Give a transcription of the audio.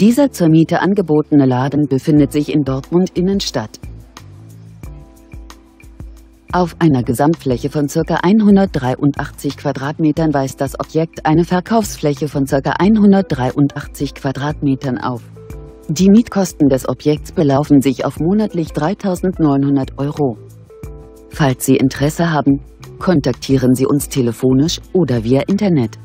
Dieser zur Miete angebotene Laden befindet sich in Dortmund Innenstadt. Auf einer Gesamtfläche von ca. 183 Quadratmetern weist das Objekt eine Verkaufsfläche von ca. 183 Quadratmetern auf. Die Mietkosten des Objekts belaufen sich auf monatlich 3.900 Euro. Falls Sie Interesse haben, kontaktieren Sie uns telefonisch oder via Internet.